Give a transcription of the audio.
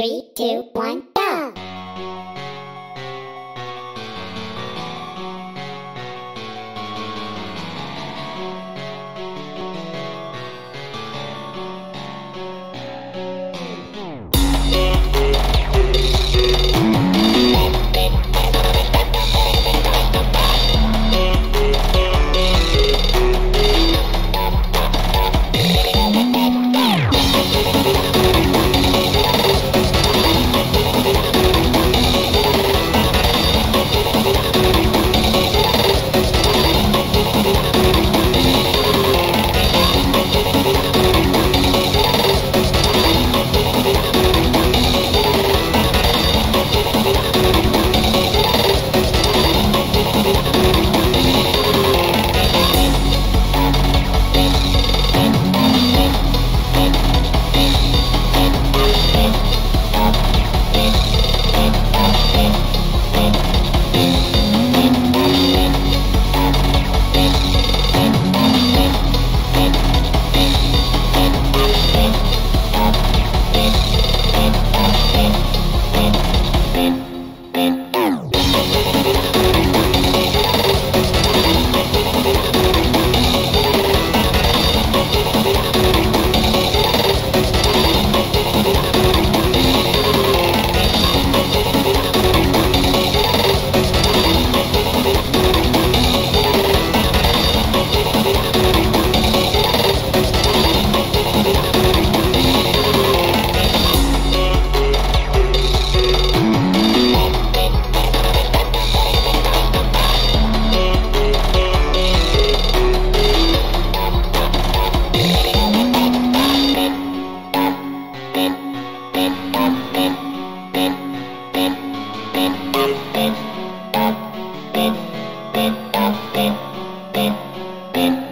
Three, two, one, Thank you. Thank you.